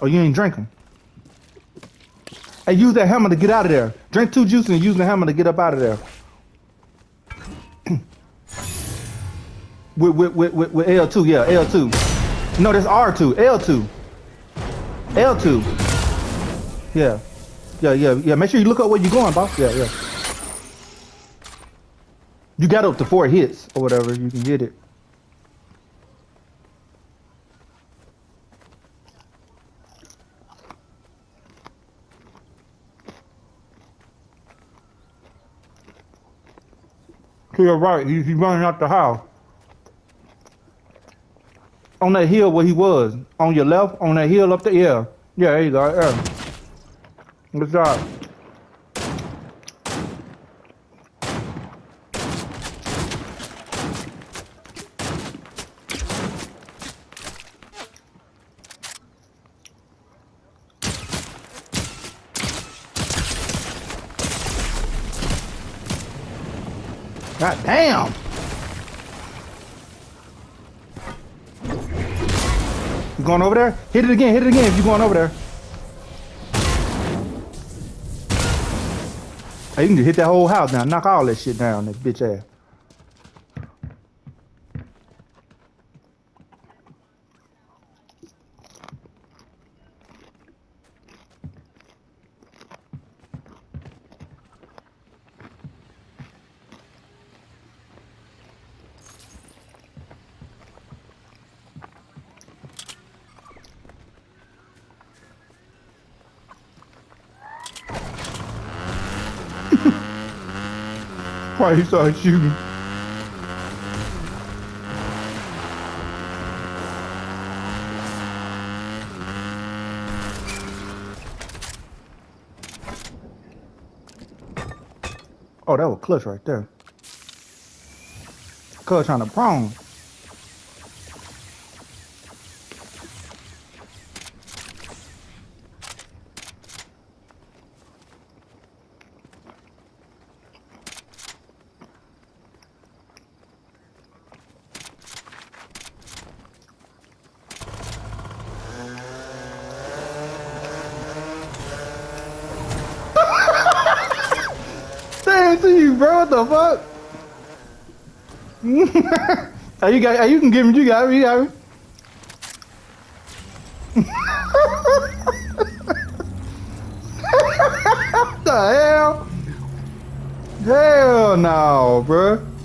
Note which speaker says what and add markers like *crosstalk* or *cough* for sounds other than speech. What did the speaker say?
Speaker 1: Oh, you ain't drinking. Hey, use that hammer to get out of there. Drink two juice and use the hammer to get up out of there. *clears throat* with, with, with, with, with L2, yeah, L2. No, that's R2, L2. L2. Yeah. Yeah, yeah, yeah. Make sure you look up where you're going, boss. Yeah, yeah. You got up to four hits or whatever. You can get it. To your right, he's, he's running out the house. On that hill where he was. On your left, on that hill up there. Yeah. Yeah, there you go. Yeah. Good. God damn! You going over there? Hit it again, hit it again if you're going over there. Hey, you can just hit that whole house now. Knock all that shit down, that bitch ass. Why started shooting? Oh, that was clutch right there. Clutch on the prong. See you, bro. What the fuck? *laughs* hey, you got, hey, you can give him. You got me. You got me. *laughs* what the hell? Hell no, bruh.